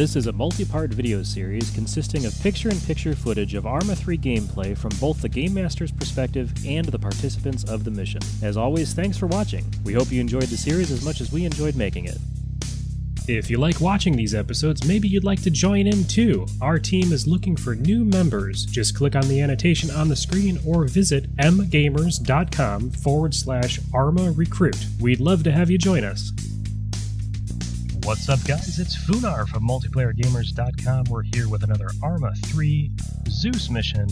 This is a multi-part video series consisting of picture-in-picture footage of Arma 3 gameplay from both the Game Master's perspective and the participants of the mission. As always, thanks for watching. We hope you enjoyed the series as much as we enjoyed making it. If you like watching these episodes, maybe you'd like to join in too. Our team is looking for new members. Just click on the annotation on the screen or visit mgamers.com forward slash ARMA recruit. We'd love to have you join us. What's up, guys? It's Funar from MultiplayerGamers.com. We're here with another Arma 3 Zeus mission,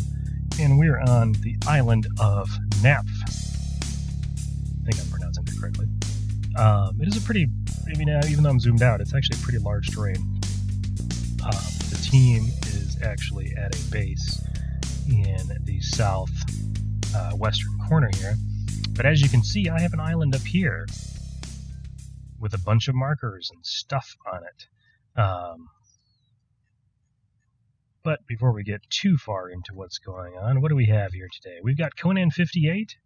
and we're on the island of Napf. I think I'm pronouncing it correctly. Um, it is a pretty I mean, uh, even though I'm zoomed out, it's actually a pretty large terrain. Um, the team is actually at a base in the south uh, western corner here. But as you can see, I have an island up here with a bunch of markers and stuff on it. Um, but before we get too far into what's going on, what do we have here today? We've got Conan 58,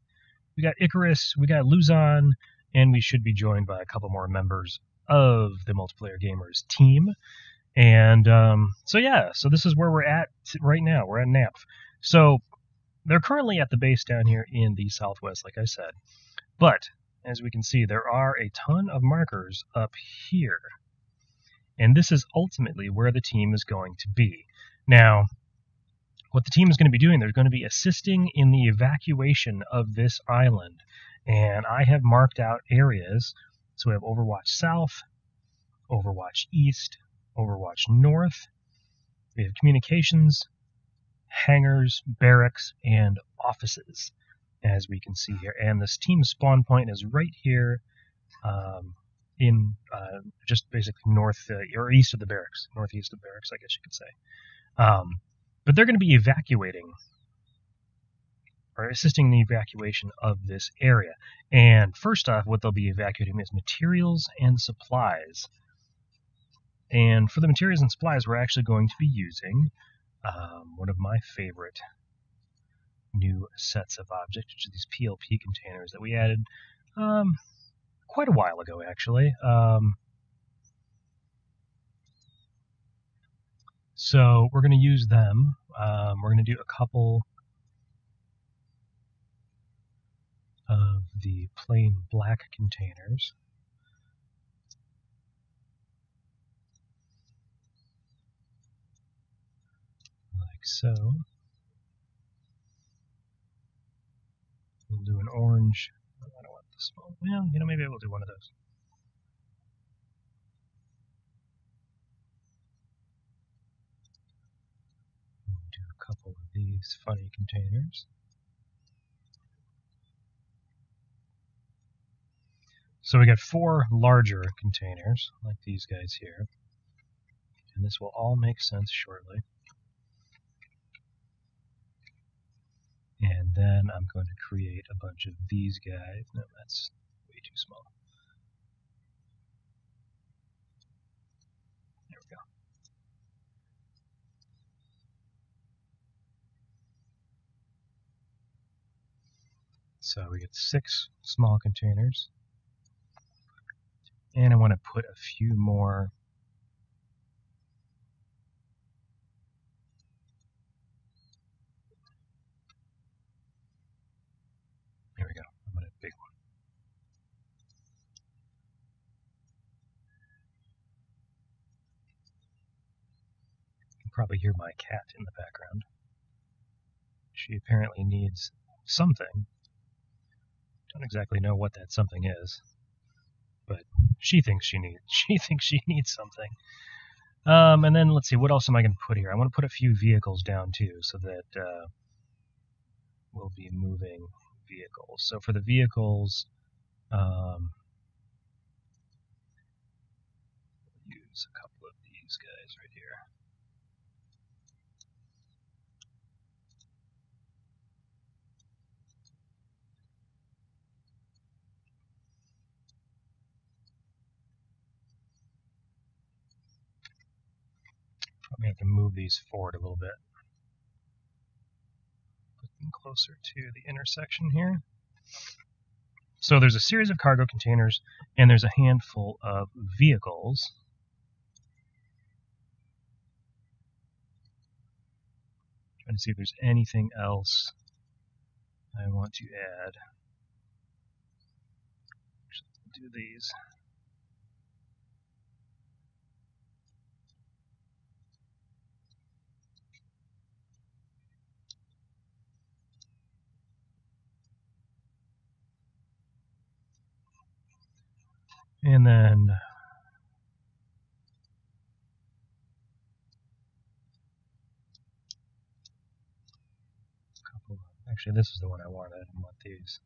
we got Icarus, we got Luzon, and we should be joined by a couple more members of the multiplayer gamers team. And um, so yeah, so this is where we're at right now. We're at Napf. So they're currently at the base down here in the southwest, like I said. But as we can see, there are a ton of markers up here. And this is ultimately where the team is going to be. Now, what the team is going to be doing, they're going to be assisting in the evacuation of this island and I have marked out areas. So we have Overwatch South, Overwatch East, Overwatch North. We have communications, hangars, barracks, and offices, as we can see here. And this team spawn point is right here um, in uh, just basically north uh, or east of the barracks, northeast of barracks, I guess you could say. Um, but they're going to be evacuating or assisting the evacuation of this area. And first off, what they'll be evacuating is materials and supplies. And for the materials and supplies, we're actually going to be using um, one of my favorite new sets of objects, which are these PLP containers that we added um, quite a while ago, actually. Um, so we're going to use them. Um, we're going to do a couple of the plain black containers. Like so. We'll do an orange. I don't want this one. Well, you know, maybe we'll do one of those. We'll do a couple of these funny containers. So we got four larger containers, like these guys here. And this will all make sense shortly. And then I'm going to create a bunch of these guys. No, that's way too small. There we go. So we get six small containers. And I want to put a few more There we go. I'm going to big one. You can probably hear my cat in the background. She apparently needs something. Don't exactly know what that something is but she thinks she needs she thinks she needs something. Um, and then let's see, what else am I going to put here? I want to put a few vehicles down too, so that uh, we'll be moving vehicles. So for the vehicles, um, use a couple of these guys right here. I'm gonna have to move these forward a little bit. Put them closer to the intersection here. So there's a series of cargo containers and there's a handful of vehicles. I'm trying to see if there's anything else I want to add. Actually, do these. And then actually this is the one I wanted. I want these.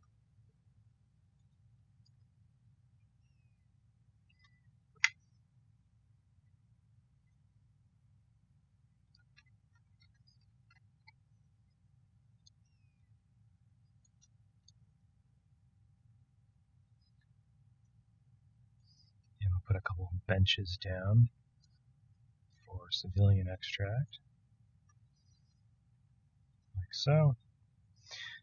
put a couple benches down for civilian extract, like so.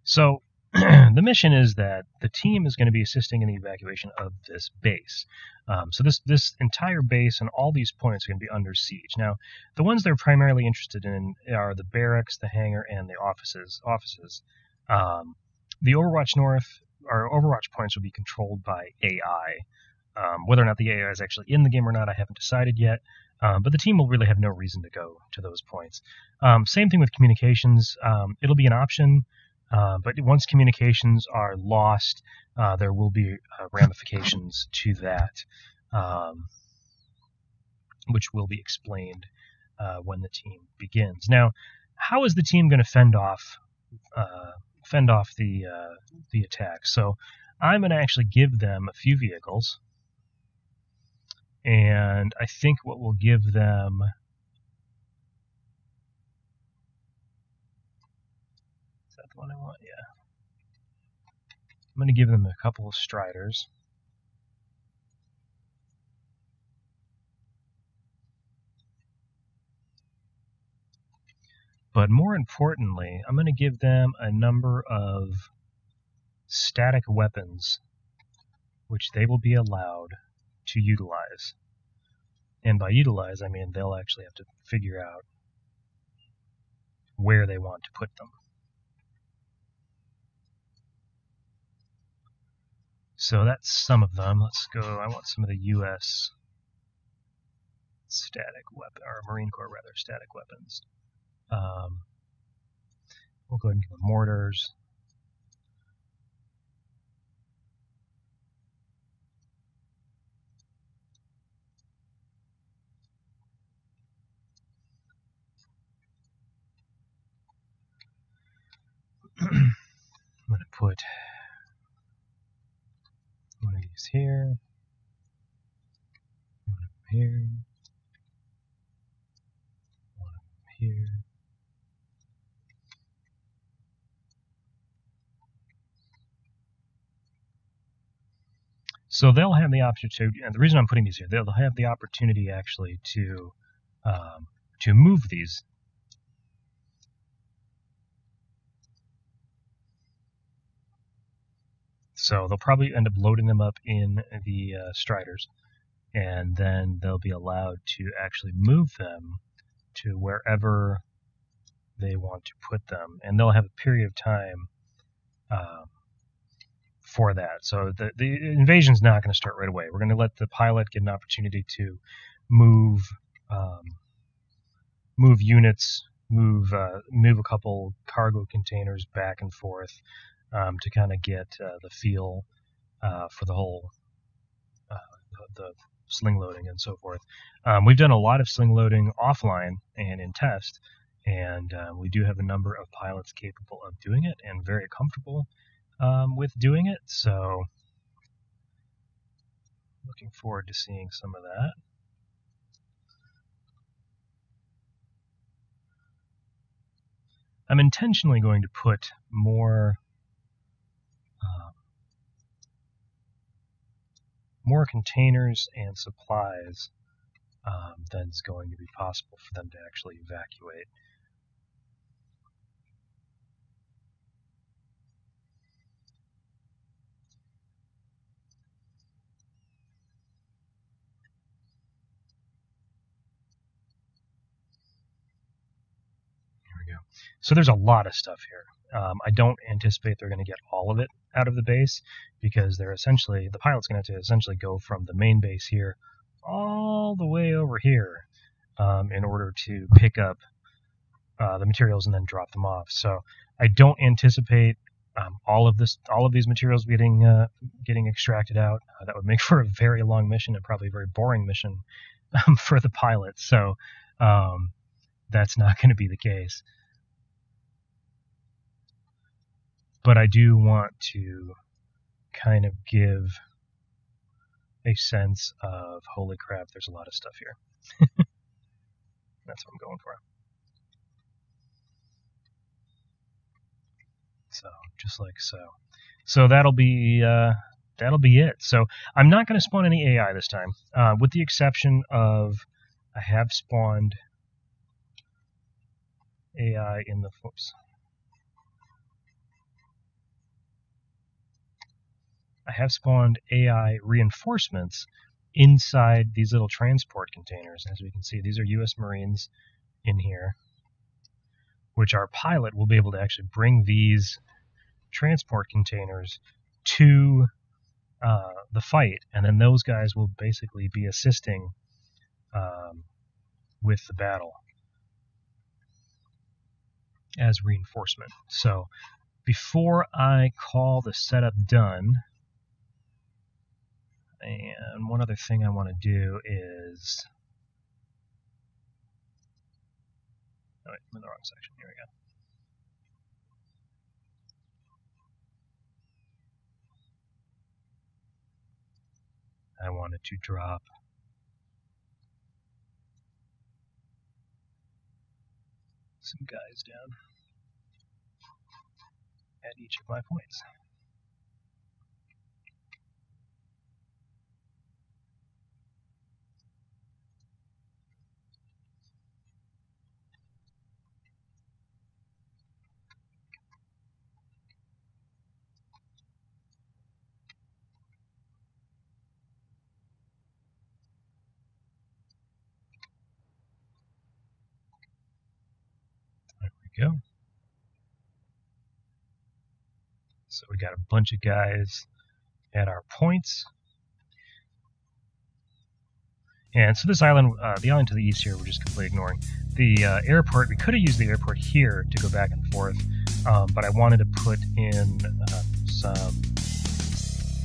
So the mission is that the team is going to be assisting in the evacuation of this base. Um, so this this entire base and all these points are going to be under siege. Now, the ones they're primarily interested in are the barracks, the hangar, and the offices. Offices. Um, the Overwatch North or Overwatch points will be controlled by AI. Um, whether or not the AI is actually in the game or not, I haven't decided yet. Um, but the team will really have no reason to go to those points. Um, same thing with communications. Um, it'll be an option, uh, but once communications are lost, uh, there will be uh, ramifications to that, um, which will be explained uh, when the team begins. Now, how is the team going to fend off uh, fend off the uh, the attack? So I'm going to actually give them a few vehicles and I think what will give them is that the one I want? Yeah. I'm going to give them a couple of striders. But more importantly, I'm going to give them a number of static weapons which they will be allowed to utilize. And by utilize, I mean they'll actually have to figure out where they want to put them. So that's some of them. Let's go. I want some of the U.S. static weapon, or Marine Corps rather, static weapons. Um, we'll go ahead and give them mortars. I'm put one of these here, one of here, one of here. So they'll have the option to, and the reason I'm putting these here, they'll have the opportunity actually to um, to move these So they'll probably end up loading them up in the uh, Striders, and then they'll be allowed to actually move them to wherever they want to put them, and they'll have a period of time uh, for that. So the the invasion's not going to start right away. We're going to let the pilot get an opportunity to move um, move units, move uh, move a couple cargo containers back and forth, um, to kind of get uh, the feel uh, for the whole uh, the, the, sling loading and so forth. Um, we've done a lot of sling loading offline and in test, and um, we do have a number of pilots capable of doing it and very comfortable um, with doing it. So, looking forward to seeing some of that. I'm intentionally going to put more more containers and supplies um, than is going to be possible for them to actually evacuate. Here we go. So there's a lot of stuff here. Um, I don't anticipate they're going to get all of it out of the base because they're essentially the pilot's going to have to essentially go from the main base here all the way over here um, in order to pick up uh, the materials and then drop them off. So I don't anticipate um, all of this, all of these materials getting uh, getting extracted out. Uh, that would make for a very long mission and probably a very boring mission um, for the pilot. So um, that's not going to be the case. But I do want to kind of give a sense of holy crap, there's a lot of stuff here. that's what I'm going for. So just like so. So that'll be uh, that'll be it. So I'm not going to spawn any AI this time, uh, with the exception of I have spawned AI in the whoops. Have spawned AI reinforcements inside these little transport containers. As we can see, these are U.S. Marines in here which our pilot will be able to actually bring these transport containers to uh, the fight, and then those guys will basically be assisting um, with the battle as reinforcement. So before I call the setup done, and one other thing I want to do is Oh, wait, I'm in the wrong section. Here we go. I wanted to drop some guys down at each of my points. Go. So we got a bunch of guys at our points. And so this island, uh, the island to the east here, we're just completely ignoring. The uh, airport, we could have used the airport here to go back and forth, um, but I wanted to put in uh, some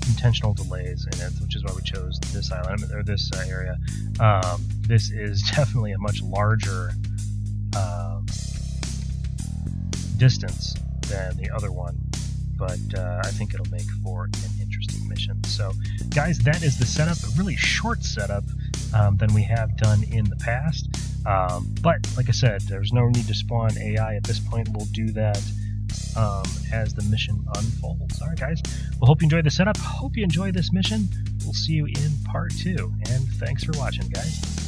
intentional delays in it, which is why we chose this island, or this uh, area. Um, this is definitely a much larger um, distance than the other one, but uh, I think it'll make for an interesting mission. So, guys, that is the setup. A really short setup um, than we have done in the past. Um, but like I said, there's no need to spawn AI at this point. We'll do that um, as the mission unfolds. All right, guys. Well, hope you enjoyed the setup. Hope you enjoy this mission. We'll see you in part two. And thanks for watching, guys.